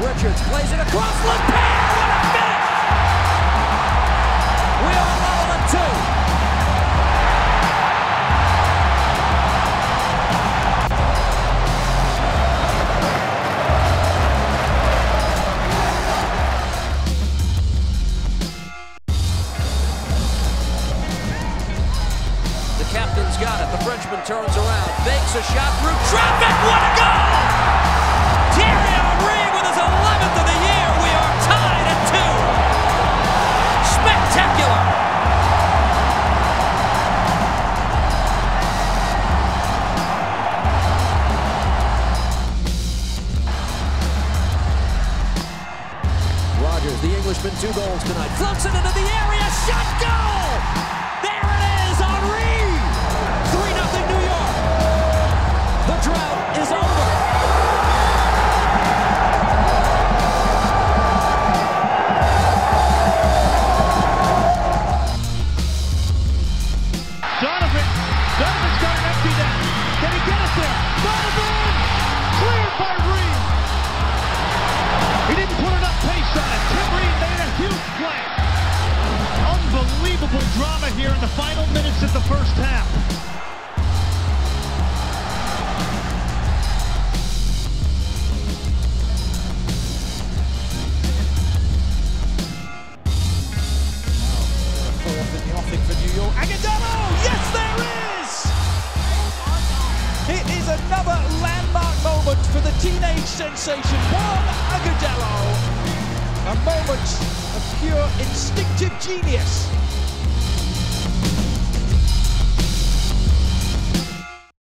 plays it across. Lindpere, what a finish! We are level at two. The captain's got it. The Frenchman turns around, fakes a shot through traffic. The Englishman, two goals tonight. Floats it into the area. Shot goal! There it is, Henry! 3 0 New York. The drought is over. Donovan. Donovan's got an empty net. Can he get it there? Donovan! Drama here in the final minutes of the first half. For New York. Agudelo! Yes, there is! It is another landmark moment for the teenage sensation, Juan Agudelo. A moment of pure instinctive genius.